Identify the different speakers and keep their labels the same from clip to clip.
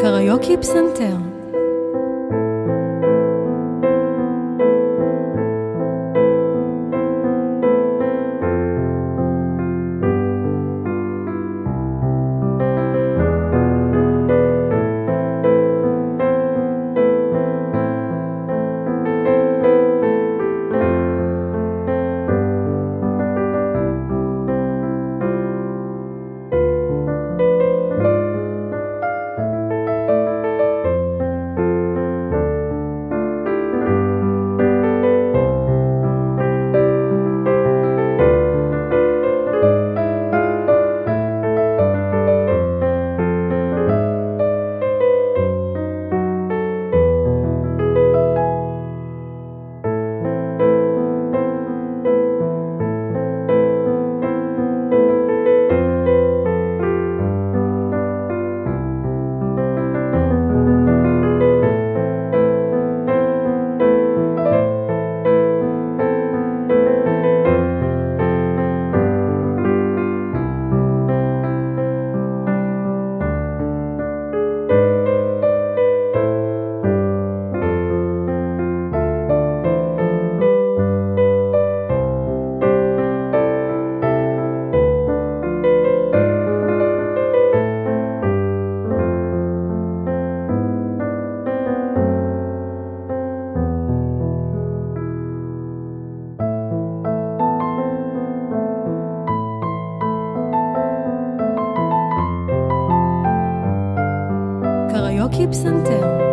Speaker 1: קריוקי פסנתר. keeps until.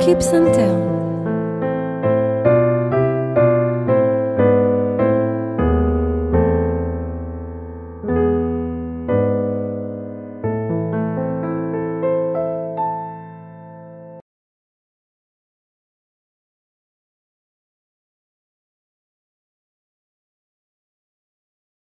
Speaker 1: keep center.